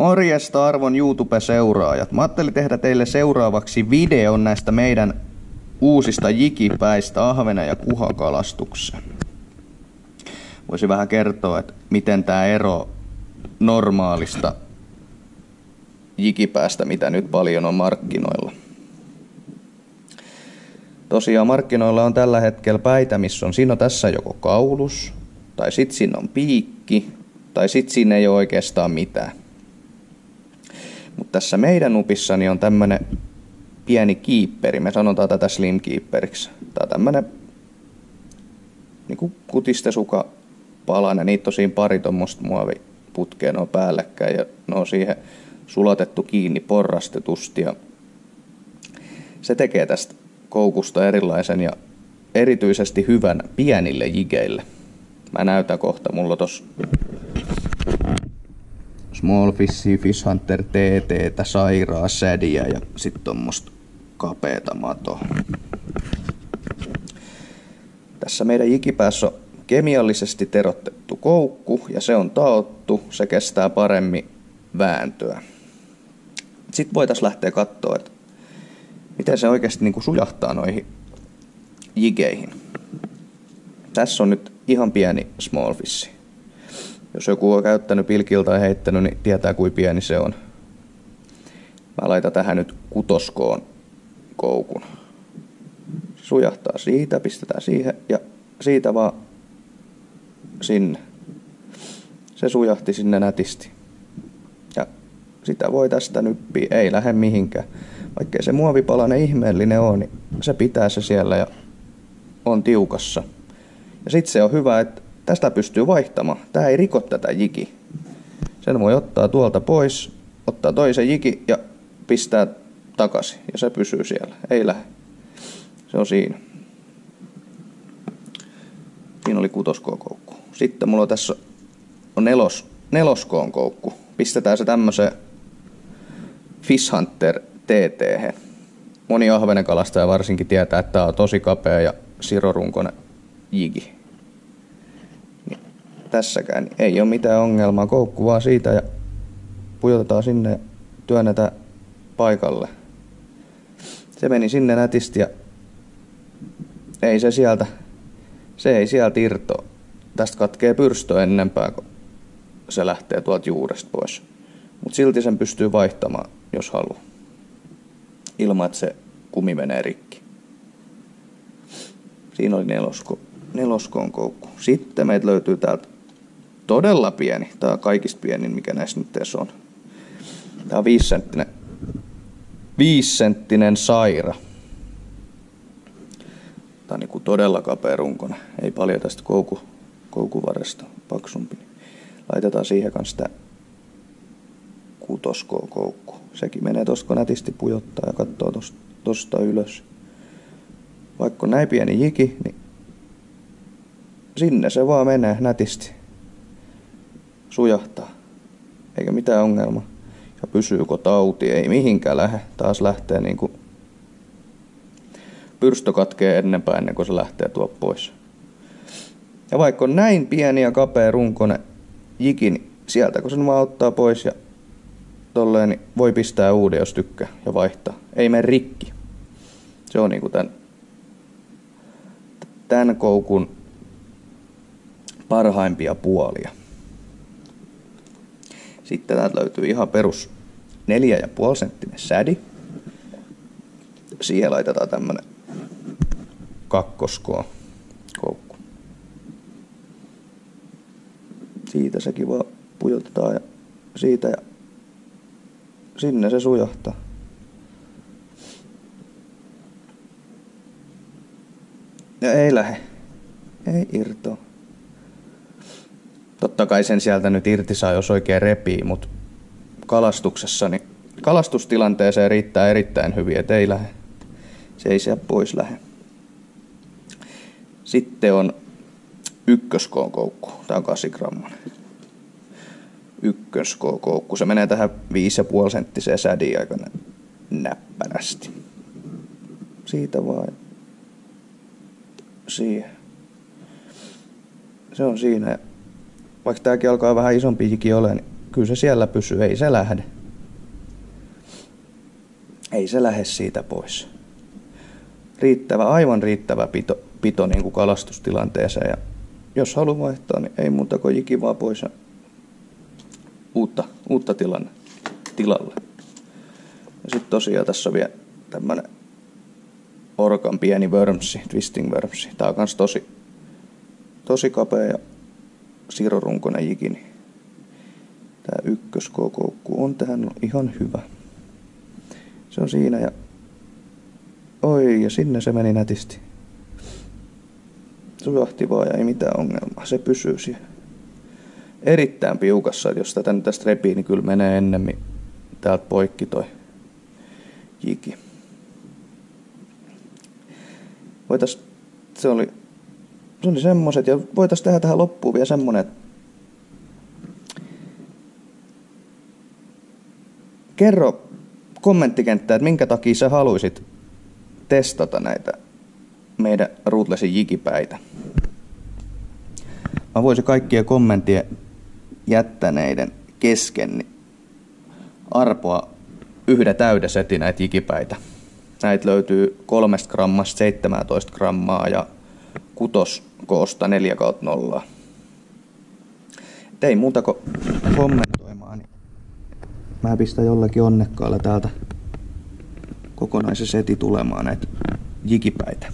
Morjesta arvon YouTube-seuraajat. Mä ajattelin tehdä teille seuraavaksi videon näistä meidän uusista jikipäistä ahvena- ja kuhakalastuksessa. Voisi vähän kertoa, että miten tämä ero normaalista jikipäästä, mitä nyt paljon on markkinoilla. Tosiaan markkinoilla on tällä hetkellä päitä, missä on, siinä on tässä joko kaulus, tai sitten siinä on piikki, tai sitten siinä ei ole oikeastaan mitään. Mutta tässä meidän upissani on tämmönen pieni kiipperi. Me sanotaan tätä slim keeperiksi. Tää on tämmönen niinku kutistesuka palanen. Niitä on siinä pari tuommoista muoviputkea, on päällekkäin ja ne on siihen sulatettu kiinni porrastetusti. Ja se tekee tästä koukusta erilaisen ja erityisesti hyvän pienille jigeille. Mä näytän kohta, mulla tos Small Fishy, Fish Hunter TT, Sairaa, Sädiä ja sitten tuommoista kapeeta matoa. Tässä meidän jikipäässä on kemiallisesti terotettu koukku ja se on taottu, se kestää paremmin vääntöä. Sitten voitaisiin lähteä katsoa, että miten se oikeasti niin kuin sujahtaa noihin jigeihin. Tässä on nyt ihan pieni small fish. Jos joku on käyttänyt pilkiltä tai heittänyt, niin tietää kuin pieni se on. Mä laitan tähän nyt kutoskoon koukun. Se sujahtaa siitä, pistetään siihen ja siitä vaan sinne. Se sujahti sinne nätisti. Ja sitä voi tästä nyppiä, ei lähde mihinkään. Vaikkei se muovipalanen ihmeellinen on, niin se pitää se siellä ja on tiukassa. Ja sitten se on hyvä, että tästä pystyy vaihtamaan. Tämä ei riko tätä jiki. Sen voi ottaa tuolta pois, ottaa toisen jiki ja pistää takaisin. Ja se pysyy siellä. Ei lähde. Se on siinä. Siinä oli kutoskoon koukku. Sitten mulla tässä on nelos, neloskoon koukku. Pistetään se tämmöiseen Fish Hunter TT. Moni ahvenenkalastaja varsinkin tietää, että tämä on tosi kapea ja sirorunkoinen jigi tässäkään niin ei ole mitään ongelmaa. Koukku vaan siitä ja pujotetaan sinne ja työnnetään paikalle. Se meni sinne nätisti ja ei se sieltä, se ei sieltä irto. Tästä katkee pyrstö ennempää, kun se lähtee tuolta juuresta pois. Mutta silti sen pystyy vaihtamaan, jos haluaa. Ilman, että se kumi menee rikki. Siinä oli nelosko, neloskoon koukku. Sitten meitä löytyy täältä todella pieni. Tämä on kaikista pienin, mikä näissä nyt edes on. Tämä on viisenttinen, viisenttinen saira. Tämä on niin todella kapea runkona. Ei paljon tästä kouku, koukuvarresta paksumpi. Laitetaan siihen kanssa tämä kutoskoa koukku. Sekin menee tosta nätisti pujottaa ja katsoo tosta, tosta ylös. Vaikka näin pieni jiki, niin sinne se vaan menee nätisti sujahtaa. Eikä mitään ongelmaa. Ja pysyykö tauti, ei mihinkään lähde. Taas lähtee niin kuin pyrstö katkee ennenpäin ennen kuin se lähtee tuo pois. Ja vaikka on näin pieni ja kapea runkone jiki, niin sieltä kun sen vaan ottaa pois ja tolleen, niin voi pistää uuden, jos tykkää ja vaihtaa. Ei mene rikki. Se on niinku tämän, tämän koukun parhaimpia puolia. Sitten täältä löytyy ihan perus 4,5 senttinen sädi. Siihen laitetaan tämmönen kakkoskoon koukku. Siitä sekin vaan pujotetaan ja siitä ja sinne se sujahtaa. Ja ei lähe. Ei irtoa. Totta kai sen sieltä nyt irti saa, jos oikein repii, mutta kalastuksessa, niin kalastustilanteeseen riittää erittäin hyvin, että ei lähde. Se ei siellä pois lähde. Sitten on ykköskoon koukku. Tämä on 8 gramman. Ykköskoon koukku. Se menee tähän 5,5 senttiseen sädiin aika näppärästi. Siitä vaan. Siihen. Se on siinä vaikka tämäkin alkaa vähän isompi jiki ole, niin kyllä se siellä pysyy, ei se lähde. Ei se lähde siitä pois. Riittävä, aivan riittävä pito, pito niin kuin kalastustilanteeseen. Ja jos haluaa vaihtaa, niin ei muuta kuin jiki vaan pois uutta, uutta tilanne, tilalle. Ja sitten tosiaan tässä on vielä tämmönen Orkan pieni wormsi, twisting wormsi. Tää on kans tosi, tosi kapea ja sirorunkoinen jiki. Niin tää ykköskokoukku on tähän ihan hyvä. Se on siinä ja oi ja sinne se meni nätisti. Sujahti vaan ja ei mitään ongelmaa. Se pysyy siellä. Erittäin piukassa, että jos tätä nyt tästä repii, niin kyllä menee ennemmin täältä poikki toi jiki. Voitais, se oli, se oli semmoset, ja voitais tehdä tähän loppuun vielä semmonen, että kerro kommenttikenttään, että minkä takia sä haluaisit testata näitä meidän Rootlesin jikipäitä. Mä voisin kaikkien kommenttien jättäneiden kesken niin arpoa yhden täyden setin näitä jikipäitä. Näitä löytyy 3 grammasta 17 grammaa ja kutoskoosta 4 kautta 0. ei muuta kuin kommentoimaan. Niin mä pistän jollakin onnekkaalla täältä kokonaisen seti tulemaan näitä jikipäitä.